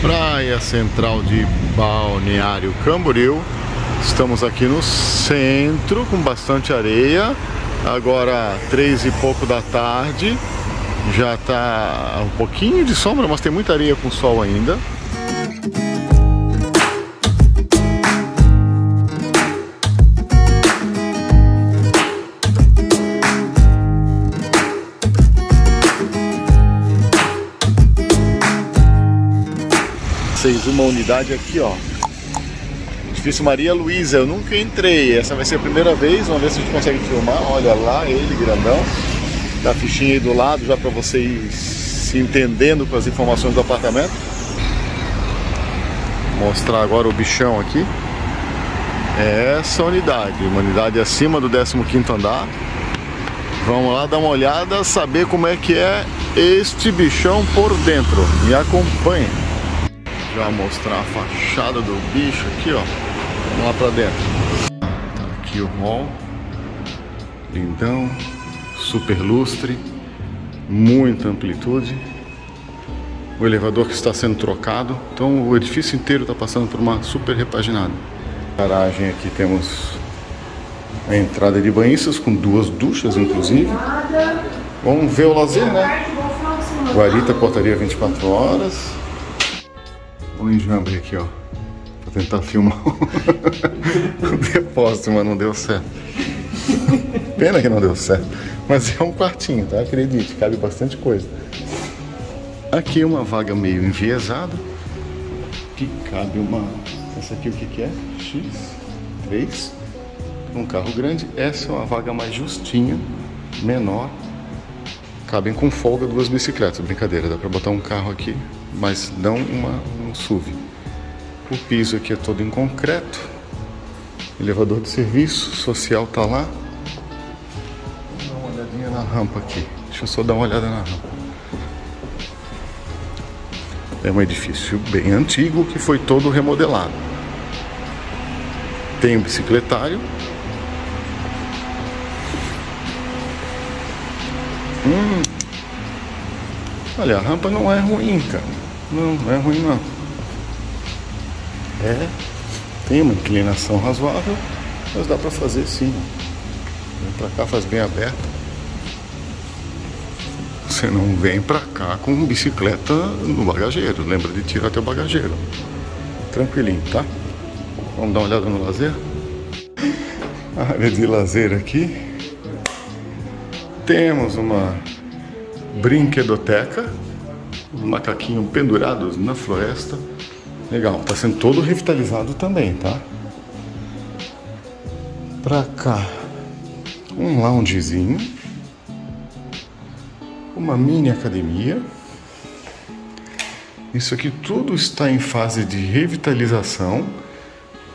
Praia Central de Balneário Camboriú. Estamos aqui no centro com bastante areia. Agora três e pouco da tarde. Já está um pouquinho de sombra, mas tem muita areia com sol ainda. Vocês uma unidade aqui, ó. Edifício Maria Luísa, eu nunca entrei. Essa vai ser a primeira vez, vamos ver se a gente consegue filmar. Olha lá, ele grandão. Tá a fichinha aí do lado já para vocês se entendendo com as informações do apartamento. Vou mostrar agora o bichão aqui. É essa unidade, uma unidade acima do 15º andar. Vamos lá dar uma olhada, saber como é que é este bichão por dentro. Me acompanhe. Já mostrar a fachada do bicho aqui, ó. Vamos lá pra dentro. Tá aqui o hall. Lindão. Super lustre. Muita amplitude. O elevador que está sendo trocado. Então o edifício inteiro está passando por uma super repaginada. Garagem aqui temos a entrada de banhistas com duas duchas, inclusive. Vamos ver o lazer, né? Guarita portaria 24 horas. O enjambre aqui, ó. Pra tentar filmar o depósito, mas não deu certo. Pena que não deu certo. Mas é um quartinho, tá? Acredite, cabe bastante coisa. Aqui uma vaga meio enviesada. Que cabe uma. Essa aqui o que, que é? X3. Um carro grande. Essa é uma vaga mais justinha, menor. Cabem com folga duas bicicletas. Brincadeira, dá pra botar um carro aqui, mas não uma, um SUV. O piso aqui é todo em concreto. Elevador de serviço, social tá lá. Vou dar uma olhadinha na rampa aqui. Deixa eu só dar uma olhada na rampa. É um edifício bem antigo que foi todo remodelado. Tem um bicicletário. Hum. Olha, a rampa não é ruim, cara. Não, não é ruim não. É, tem uma inclinação razoável, mas dá pra fazer sim. Vem pra cá, faz bem aberto. Você não vem pra cá com bicicleta no bagageiro. Lembra de tirar teu bagageiro. Tranquilinho, tá? Vamos dar uma olhada no lazer? A área de lazer aqui. Temos uma brinquedoteca. Macaquinho pendurados na floresta. Legal, tá sendo todo revitalizado também, tá? Pra cá, um loungezinho. Uma mini academia. Isso aqui tudo está em fase de revitalização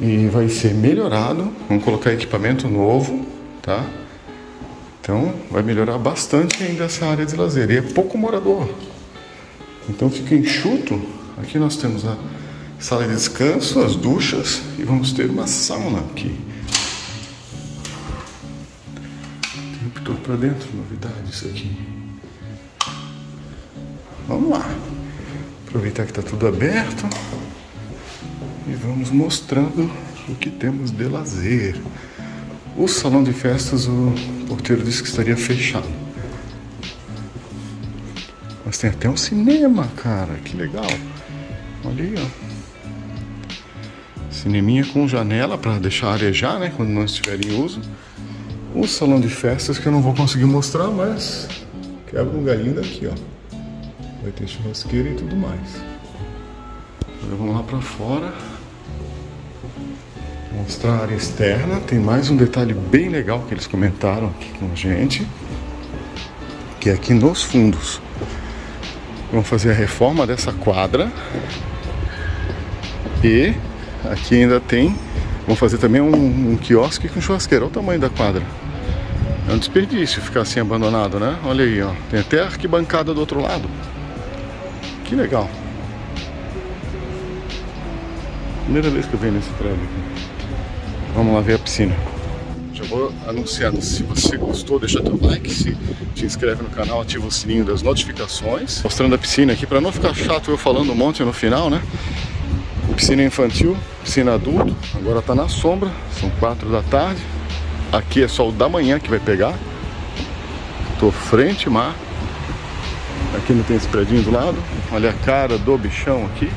e vai ser melhorado. Vamos colocar equipamento novo, tá? Então vai melhorar bastante ainda essa área de lazer. E é pouco morador. Então fica enxuto. Aqui nós temos a sala de descanso, as duchas e vamos ter uma sauna aqui. Tempo todo para dentro, novidade isso aqui. Vamos lá. Aproveitar que está tudo aberto e vamos mostrando o que temos de lazer. O salão de festas, o porteiro disse que estaria fechado. Mas tem até um cinema, cara, que legal. Olha aí, ó. Cineminha com janela para deixar arejar, né, quando não estiver em uso. O salão de festas que eu não vou conseguir mostrar, mas quebra um galinho daqui, ó. Vai ter churrasqueira e tudo mais. Agora vamos lá para fora. Mostrar a área externa. Tem mais um detalhe bem legal que eles comentaram aqui com a gente. Que é aqui nos fundos. Vamos fazer a reforma dessa quadra. E aqui ainda tem. Vamos fazer também um, um quiosque com churrasqueira. Olha o tamanho da quadra. É um desperdício ficar assim abandonado, né? Olha aí, ó. Tem até arquibancada do outro lado. Que legal. Primeira vez que eu venho nesse prédio aqui. Vamos lá ver a piscina. Já vou anunciando, se você gostou, deixa teu like, se te inscreve no canal, ativa o sininho das notificações. Mostrando a piscina aqui, para não ficar chato eu falando um monte no final, né? Piscina infantil, piscina adulto, agora tá na sombra, são quatro da tarde. Aqui é sol da manhã que vai pegar. Tô frente mar. Aqui não tem esse predinho do lado. Olha a cara do bichão aqui.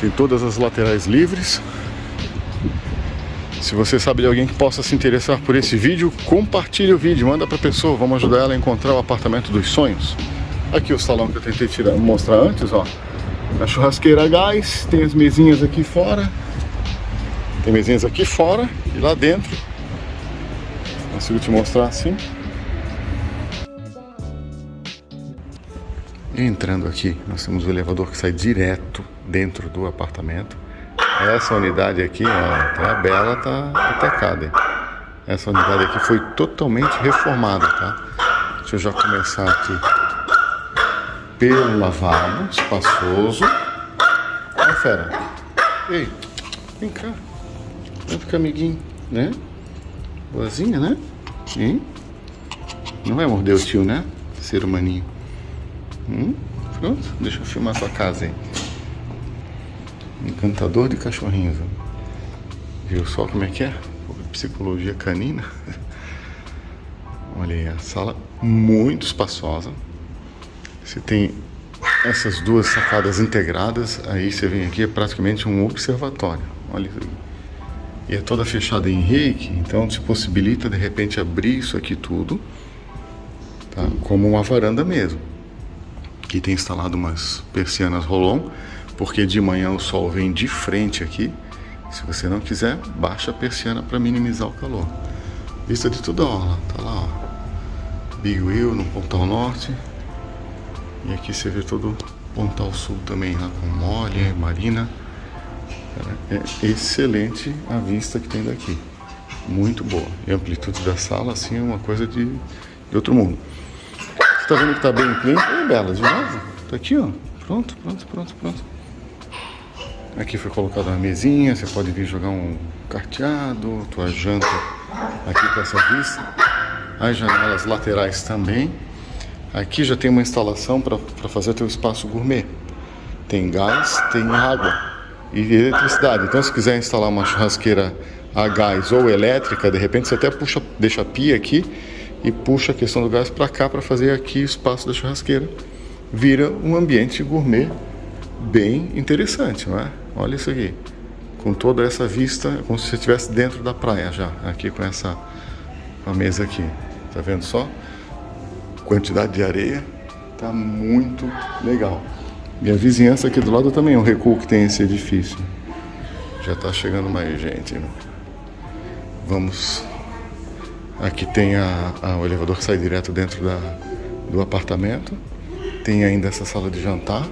Tem todas as laterais livres. Se você sabe de alguém que possa se interessar por esse vídeo, compartilhe o vídeo, manda pra pessoa, vamos ajudar ela a encontrar o apartamento dos sonhos. Aqui o salão que eu tentei tirar, mostrar antes, ó. A churrasqueira a gás, tem as mesinhas aqui fora. Tem mesinhas aqui fora e lá dentro. Consigo te mostrar assim. Entrando aqui, nós temos o elevador que sai direto dentro do apartamento. Essa unidade aqui, ó, até a Bela tá atacada. Essa unidade aqui foi totalmente reformada, tá? Deixa eu já começar aqui pelo lavabo, espaçoso. Olha fera. Ei, vem cá. Vem ficar amiguinho, né? Boazinha, né? Hein? Não vai morder o tio, né? Ser humaninho. Hum? Pronto, deixa eu filmar sua casa aí. Encantador de cachorrinhos. Viu só como é que é? Psicologia canina. Olha aí, a sala muito espaçosa. Você tem essas duas sacadas integradas. Aí você vem aqui, é praticamente um observatório. Olha. E é toda fechada em reiki, então te possibilita de repente abrir isso aqui tudo, tá? como uma varanda mesmo. Aqui tem instalado umas persianas rolon, porque de manhã o sol vem de frente aqui. Se você não quiser, baixa a persiana para minimizar o calor. Vista de tudo, ó, tá lá, ó. Big Wheel no Pontal Norte. E aqui você vê todo o Pontal Sul também, lá com Mole, Marina. É excelente a vista que tem daqui. Muito boa. E a amplitude da sala, assim, é uma coisa de, de outro mundo. Você tá vendo que tá bem clean? É bela, de novo. Tá aqui, ó. Pronto, pronto, pronto, pronto. Aqui foi colocada uma mesinha, você pode vir jogar um carteado, tua janta aqui com essa vista. As janelas laterais também. Aqui já tem uma instalação para fazer teu espaço gourmet. Tem gás, tem água e eletricidade. Então se quiser instalar uma churrasqueira a gás ou elétrica, de repente você até puxa, deixa a pia aqui e puxa a questão do gás para cá para fazer aqui o espaço da churrasqueira. Vira um ambiente gourmet bem interessante, não é? Olha isso aqui. Com toda essa vista, como se você estivesse dentro da praia já, aqui com essa a mesa aqui. Tá vendo só? Quantidade de areia, tá muito legal. E a vizinhança aqui do lado também é um recuo que tem esse edifício. Já tá chegando mais gente. Né? Vamos Aqui tem a, a, o elevador que sai direto dentro da, do apartamento. Tem ainda essa sala de jantar,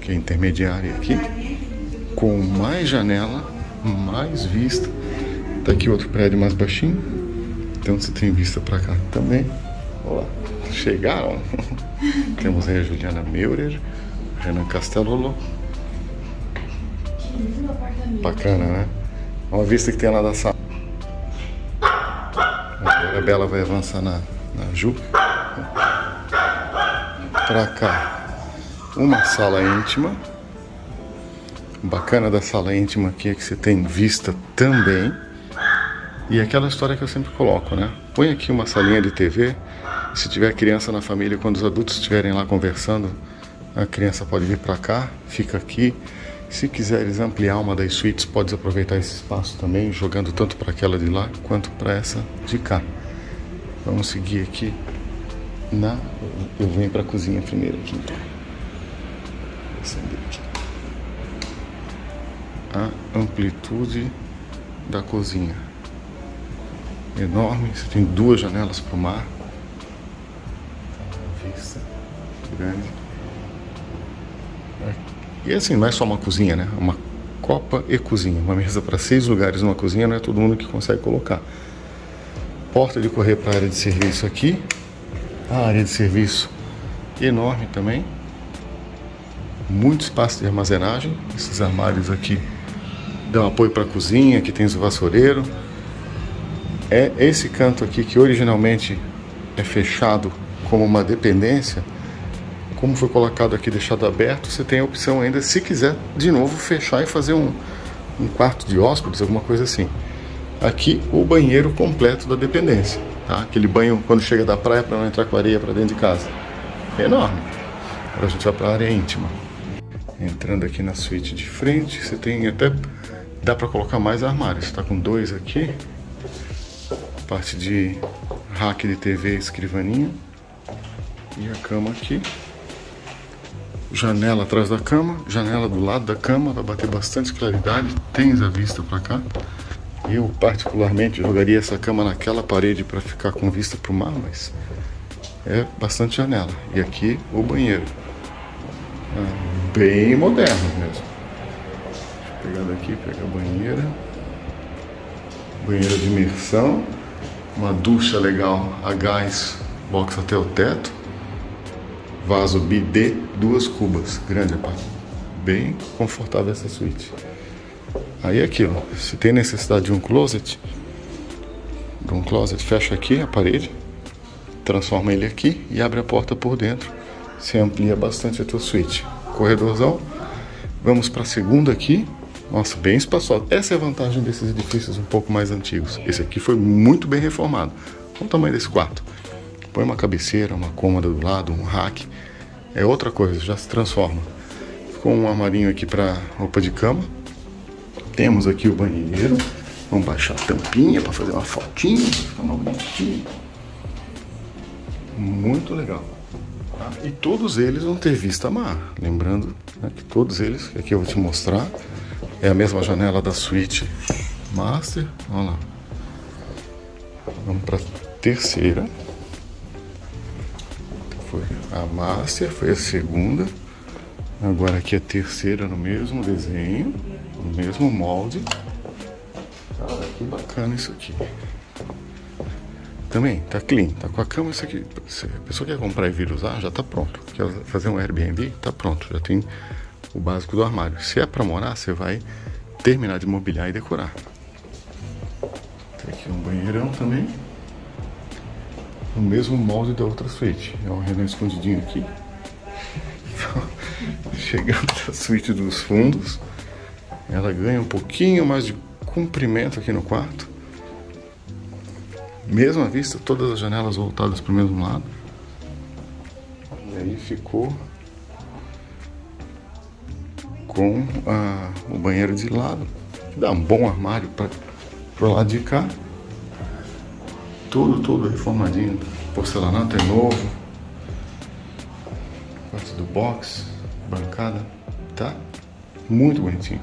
que é intermediária aqui, com mais janela, mais vista. Tá aqui outro prédio mais baixinho, então você tem vista para cá também. Olá, chegaram. Temos aí a Juliana Meurer, Renan Castellolo. Bacana, né? Uma vista que tem lá da sala. A Bela vai avançar na, na Ju. Pra cá, uma sala íntima. Bacana da sala íntima aqui é que você tem vista também. E aquela história que eu sempre coloco, né? Põe aqui uma salinha de TV. Se tiver criança na família, quando os adultos estiverem lá conversando, a criança pode vir para cá, fica aqui. Se quiseres ampliar uma das suítes, podes aproveitar esse espaço também, jogando tanto para aquela de lá quanto para essa de cá. Vamos seguir aqui na. Eu venho para a cozinha primeiro aqui então. Vou acender aqui. A amplitude da cozinha. Enorme, você tem duas janelas para o mar. Vista grande. E assim, não é só uma cozinha, né? Uma copa e cozinha. Uma mesa para seis lugares numa cozinha não é todo mundo que consegue colocar porta de correr para a área de serviço aqui. A área de serviço enorme também. muito espaço de armazenagem. Esses armários aqui dão apoio para a cozinha, aqui tem o vassoureiro. É esse canto aqui que originalmente é fechado como uma dependência, como foi colocado aqui, deixado aberto, você tem a opção ainda, se quiser, de novo fechar e fazer um, um quarto de hóspedes, alguma coisa assim. Aqui o banheiro completo da dependência, tá? Aquele banho quando chega da praia para não entrar com areia para dentro de casa. É enorme. Agora a gente vai para a área íntima. Entrando aqui na suíte de frente, você tem até dá para colocar mais armários. Está com dois aqui, parte de rack de TV, escrivaninha e a cama aqui. Janela atrás da cama, janela do lado da cama, vai bater bastante claridade. Tens a vista para cá. Eu particularmente jogaria essa cama naquela parede para ficar com vista para o mar, mas é bastante janela. E aqui o banheiro. É bem moderno mesmo. Deixa eu pegar daqui, pegar a banheira. Banheira de imersão. Uma ducha legal a gás, box até o teto. Vaso bidê, duas cubas. Grande, rapaz. Bem confortável essa suíte. Aí aquilo, se tem necessidade de um closet, de um closet, fecha aqui a parede transforma ele aqui e abre a porta por dentro. Você amplia bastante a tua suíte. Corredorzão. Vamos para a segunda aqui. Nossa, bem espaçosa. Essa é a vantagem desses edifícios um pouco mais antigos. Esse aqui foi muito bem reformado. Olha o tamanho desse quarto. Põe uma cabeceira, uma cômoda do lado, um rack. É outra coisa, já se transforma. Ficou um armarinho aqui para roupa de cama. Temos aqui o banheiro. Vamos baixar a tampinha para fazer uma fotinha, ficar bonitinho muito legal. Tá? E todos eles vão ter vista mar. Lembrando né, que todos eles, que aqui eu vou te mostrar, é a mesma janela da suíte master. Olha lá. Vamos para terceira. Foi a master, foi a segunda. Agora aqui a terceira no mesmo desenho, no mesmo molde. Cara, que bacana isso aqui. Também, tá clean, tá com a cama, isso aqui. Se a pessoa quer comprar e vir usar, já tá pronto. Quer fazer um Airbnb, tá pronto, já tem o básico do armário. Se é para morar, você vai terminar de mobiliar e decorar. Tem aqui um banheirão também. O mesmo molde da outra suíte. É um renão escondidinho aqui. Chegando na suíte dos fundos. Ela ganha um pouquinho mais de comprimento aqui no quarto mesma vista, todas as janelas voltadas para o mesmo lado. E aí ficou com ah, o banheiro de lado. Dá um bom armário para o lado de cá. Tudo, tudo reformadinho. Porcelanato é novo. Parte do box, bancada, tá? Muito bonitinho.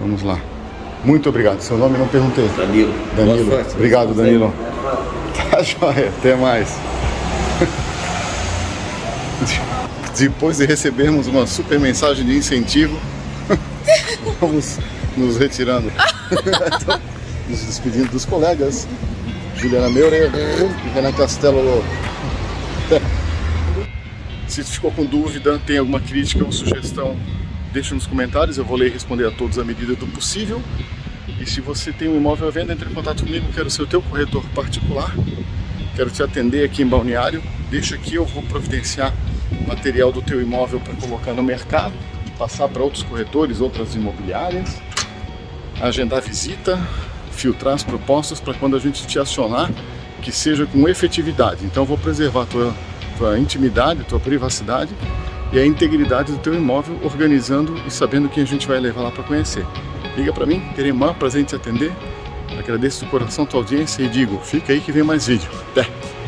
Vamos lá. Muito obrigado. Seu nome não perguntei. Danilo. Danilo. Obrigado, Danilo. Tá joia. Até mais. Depois de recebermos uma super mensagem de incentivo, vamos nos retirando. nos despedindo dos colegas. Juliana Meure e Renan Castelo. Se ficou com dúvida, tem alguma crítica ou sugestão deixa nos comentários, eu vou ler e responder a todos à medida do possível. E se você tem um imóvel à venda, entre em contato comigo, quero ser o teu corretor particular. Quero te atender aqui em Balneário. Deixa aqui, eu vou providenciar material do teu imóvel para colocar no mercado, passar para outros corretores, outras imobiliárias, agendar visita, filtrar as propostas para quando a gente te acionar, que seja com efetividade. Então vou preservar a tua, tua intimidade, tua privacidade e a integridade do teu imóvel, organizando e sabendo quem a gente vai levar lá para conhecer. Liga para mim, maior prazer em te atender. Agradeço do coração a tua audiência e digo, fica aí que vem mais vídeo. Até!